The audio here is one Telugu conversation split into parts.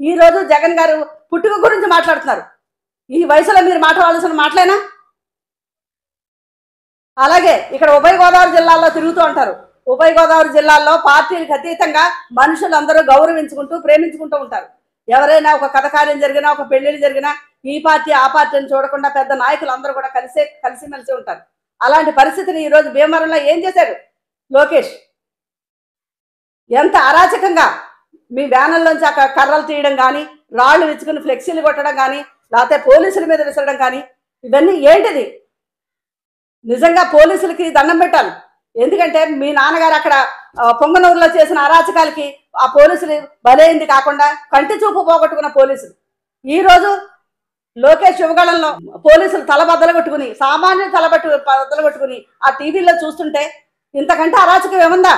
ఈ రోజు జగన్ గారు పుట్టుక గురించి మాట్లాడుతున్నారు. ఈ వయసులో మీరు మాట్లాడాల్సిన మాటలేనా? అలాగే ఇక్కడ ఉభయ గోదావరి జిల్లాల్లో తిరుగుతూ ఉంటారు. ఉభయ గోదావరి జిల్లాల్లో పార్టీలకు అతీతంగా మనుషులందరూ గౌరవించుకుంటూ ప్రేమించుకుంటూ ఉంటారు. ఎవరైనా ఒక కథ కార్యం జరిగినా ఒక పెళ్ళిళ్ళు జరిగినా ఈ పార్టీ ఆ పార్టీ అని చూడకుండా పెద్ద నాయకులు అందరూ కూడా కలిసే కలిసిమెలిసి ఉంటారు. అలాంటి పరిస్థితిని ఈ రోజు భీమవరంలో ఏం చేశాడు లోకేష్ ఎంత అరాచకంగా మీ వ్యానల్లోంచి అక్కడ కర్రలు తీయడం కానీ రాళ్ళు విచ్చుకుని ఫ్లెక్సీలు కొట్టడం కానీ లేకపోతే పోలీసుల మీద విసరడం కానీ ఇవన్నీ ఏంటిది? నిజంగా పోలీసులకి దండం పెట్టాలి. ఎందుకంటే మీ నాన్నగారు అక్కడ పొంగనూరులో చేసిన అరాచకాలకి ఆ పోలీసులు బలైంది కాకుండా కంటి చూపు పోగొట్టుకున్న పోలీసులు. ఈ రోజు లోకేష్ యువగళంలో పోలీసులు తల బద్దలగొట్టుకుని సామాన్యులు తలబట్టు బద్దలగొట్టుకుని ఆ టీవీలో చూస్తుంటే ఇంతకంటే అరాచకం ఏముందా?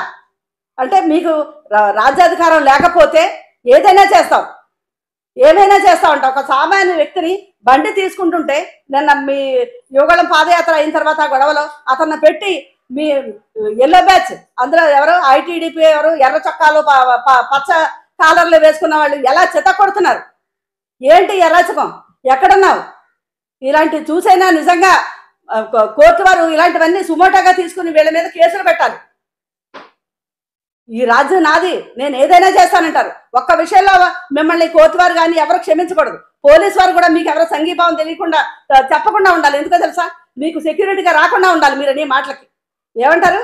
అంటే మీకు రా- రాజ్యాధికారం లేకపోతే ఏదైనా చేస్తాం. ఏమైనా చేస్తా ఉంటాం ఒక సామాన్య వ్యక్తిని బండి తీసుకుంటుంటే నిన్న మీ యువగళం పాదయాత్ర అయిన తర్వాత గొడవలో అతన్ని పెట్టి మీ ఎల్లో బ్యాచ్ అందులో ఎవరు? ఐటీడీపీ ఎవరు? ఎర్ర చొక్కాలు పచ్చ కాలర్లు వేసుకున్న వాళ్ళు ఎలా చిత కొడుతున్నారు? ఏంటి ఎరాచకం ఎక్కడున్నావు? ఇలాంటి చూసైనా నిజంగా కోర్టు వారు ఇలాంటివన్నీ సుమోటాగా తీసుకుని వీళ్ళ మీద కేసులు పెట్టాలి. ఈ రాజ్యం నాది నేను ఏదైనా చేస్తానంటారు. ఒక్క విషయంలో మిమ్మల్ని కోర్టు వారు కానీ ఎవరు క్షమించకూడదు. పోలీస్ వారు కూడా మీకు ఎవరో సంఘీభావం తెలియకుండా చెప్పకుండా ఉండాలి. ఎందుకో తెలుసా? మీకు సెక్యూరిటీగా రాకుండా ఉండాలి మీరు నీ మాటలకి. ఏమంటారు?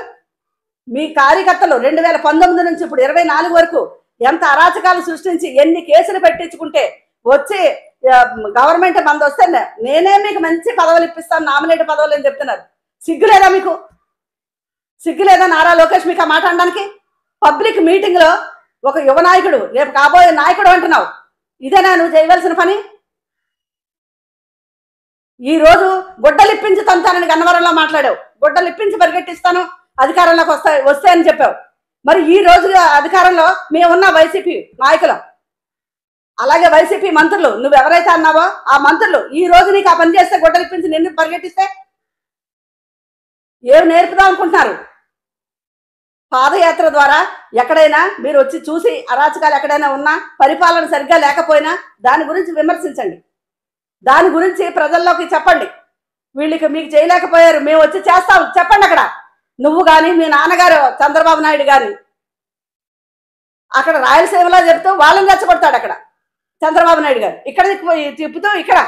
మీ కార్యకర్తలు రెండు వేల పంతొమ్మిది నుంచి ఇప్పుడు ఇరవై నాలుగు వరకు ఎంత అరాచకాలు సృష్టించి ఎన్ని కేసులు పెట్టించుకుంటే వచ్చి గవర్నమెంట్ మంది వస్తే నేనే మీకు మంచి పదవులు ఇప్పిస్తాను నామినేట్ పదవులు అని చెప్తున్నారు. సిగ్గులేదా మీకు? సిగ్గులేదా నారా లోకేష్ మీకు ఆ మాట అనడానికి? పబ్లిక్ మీటింగ్లో ఒక యువ నాయకుడు రేపు కాబోయే నాయకుడు అంటున్నావు. ఇదేనా నువ్వు చేయవలసిన పని? ఈ రోజు గుడ్డలిప్పించి తంతానని గన్నవరంలో మాట్లాడావు. గుడ్డలిప్పించి పరిగెట్టిస్తాను అధికారంలోకి వస్తా వస్తాయని చెప్పావు. మరి ఈ రోజు అధికారంలో మేమున్న వైసీపీ నాయకులం అలాగే వైసీపీ మంత్రులు నువ్వు ఎవరైతే అన్నావో ఆ మంత్రులు ఈ రోజు నీకు ఆ పని చేస్తే గుడ్డలిప్పించి నిన్ను పరిగెట్టిస్తే? ఏం నేర్పుదాం అనుకుంటున్నారు? పాదయాత్ర ద్వారా ఎక్కడైనా మీరు వచ్చి చూసి అరాచకాలు ఎక్కడైనా ఉన్నా పరిపాలన సరిగ్గా లేకపోయినా దాని గురించి విమర్శించండి. దాని గురించి ప్రజల్లోకి చెప్పండి. వీళ్ళకి మీకు చేయలేకపోయారు మేము వచ్చి చేస్తాం. చెప్పండి అక్కడ. నువ్వు కానీ మీ నాన్నగారు చంద్రబాబు నాయుడు కానీ అక్కడ రాయలసీమలో చెప్తూ వాళ్ళని రెచ్చగొడతాడు అక్కడ. చంద్రబాబు నాయుడు గారు. ఇక్కడ తిప్పు- ఇక్కడ.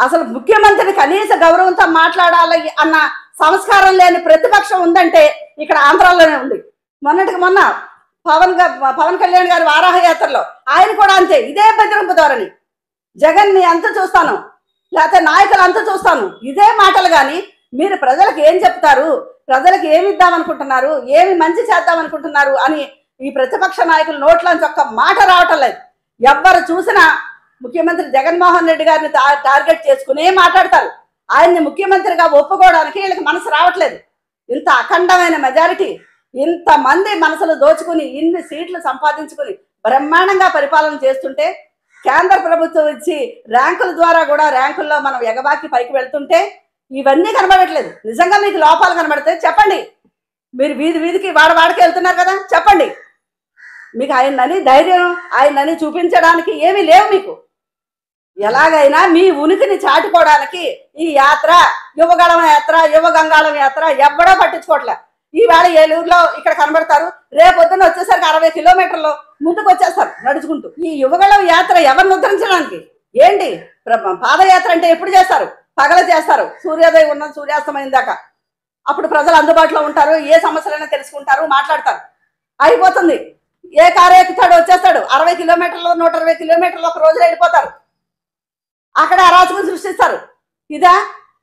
అసలు ముఖ్యమంత్రిని కనీస గౌరవంతో మాట్లాడాలి అన్న సంస్కారం లేని ప్రతిపక్షం ఉందంటే ఇక్కడ ఆంధ్రాలోనే ఉంది. మొన్నటికి మొన్న పవన్ పవన్ కళ్యాణ్ గారి వారాహ యాత్రలో ఆయన కూడా అంతే ఇదే బెదిరింపు ధోరణి. జగన్ని అంత చూస్తాను లేకపోతే నాయకులు అంత చూస్తాను. ఇదే మాటలు కానీ మీరు ప్రజలకు ఏం చెప్తారు? ప్రజలకు ఏమి ఇద్దామనుకుంటున్నారు? ఏమి మంచి చేద్దామనుకుంటున్నారు? అని ఈ ప్రతిపక్ష నాయకులు నోట్లోంచి ఒక్క మాట రావటం లేదు. ఎవ్వరు చూసినా ముఖ్యమంత్రి జగన్మోహన్ రెడ్డి గారిని టార్గెట్ చేసుకునే మాట్లాడతారు. ఆయన్ని ముఖ్యమంత్రిగా ఒప్పుకోవడానికి వీళ్ళకి మనసు రావట్లేదు. ఇంత అఖండమైన మెజారిటీ ఇంతమంది మనసులు దోచుకుని ఇన్ని సీట్లు సంపాదించుకుని బ్రహ్మాండంగా పరిపాలన చేస్తుంటే కేంద్ర ప్రభుత్వం ఇచ్చి ర్యాంకుల ద్వారా కూడా ర్యాంకుల్లో మనం ఎగబాకి పైకి వెళ్తుంటే ఇవన్నీ కనబడట్లేదు. నిజంగా మీకు లోపాలు కనబడితే చెప్పండి. మీరు వీధి వీధికి వాడవాడికి వెళ్తున్నారు కదా? చెప్పండి. మీకు ఆయనని ధైర్యం ఆయనని చూపించడానికి ఏమీ లేవు మీకు. ఎలాగైనా మీ ఉనికిని చాటుకోవడానికి ఈ యాత్ర యువగళం యాత్ర యువ గంగాళం యాత్ర ఎవ్వడో పట్టించుకోవట్లే. ఈవేళ ఏలూరులో ఇక్కడ కనబడతారు రేపొద్దున వచ్చేసరికి అరవై కిలోమీటర్లు ముందుకు వచ్చేస్తారు నడుచుకుంటూ. ఈ యువగళం యాత్ర ఎవరిని ఉద్ధరించడానికి ఏంటి? పాదయాత్ర అంటే ఎప్పుడు చేస్తారు? పగల చేస్తారు. సూర్యోదయం ఉన్న సూర్యాస్తమైన దాకా. అప్పుడు ప్రజలు అందుబాటులో ఉంటారు ఏ సమస్యలైనా తెలుసుకుంటారు మాట్లాడతారు. అయిపోతుంది. ఏ కారు ఎక్కుతాడు వచ్చేస్తాడు. అరవై కిలోమీటర్లు నూట ఇరవై కిలోమీటర్లు ఒక రోజులో వెళ్ళిపోతారు. అక్కడ అరాచకం సృష్టిస్తారు. ఇదా?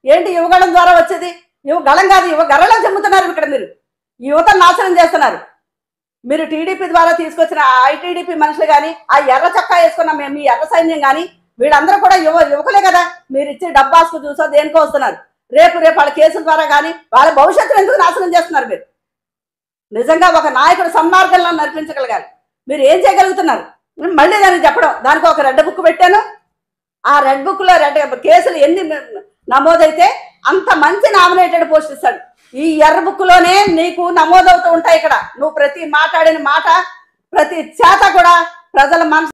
ఏంటి యువగళం ద్వారా వచ్చేది? యువ గళం కాదు యువ గరలో చెమ్ముతున్నారు ఇక్కడ మీరు. యువత నాశనం చేస్తున్నారు. మీరు టీడీపీ ద్వారా తీసుకొచ్చిన ఐటీడీపీ మనుషులు కానీ ఆ ఎర్ర చొక్కా వేసుకున్న మేము మీ ఎర్ర సైన్యం కానీ వీళ్ళందరూ కూడా యువ యువకులే కదా. మీరు ఇచ్చే డబ్బాస్కు చూసో దేనికో వస్తున్నారు. రేపు రేపు వాళ్ళ కేసుల ద్వారా కానీ వాళ్ళ భవిష్యత్తును ఎందుకు నాశనం చేస్తున్నారు మీరు? నిజంగా ఒక నాయకుడు సన్మార్గంలో నడిపించగలగాలి. మీరు ఏం చేయగలుగుతున్నారు? మళ్ళీ దానికి చెప్పడం దానికి ఒక రెడ్ బుక్ పెట్టాను. ఆ రెడ్ బుక్లో రెడ్ కేసులు ఎన్ని నమోదైతే అంత మంచి నామినేటెడ్ పోస్ట్ ఇస్తాడు. ఈ ఎర్ర బుక్లోనే నీకు నమోదవుతూ ఉంటాయి ఇక్కడ. నువ్వు ప్రతి మాట్లాడిన మాట ప్రతి చేత కూడా ప్రజల మనసు